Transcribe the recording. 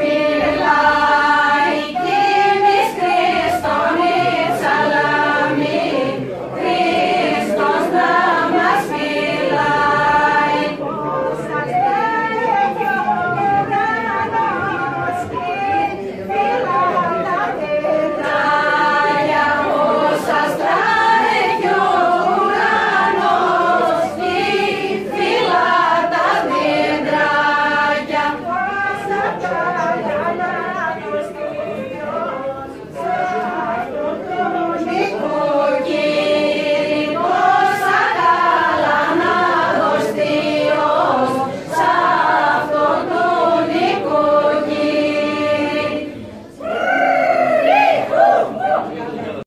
prayer.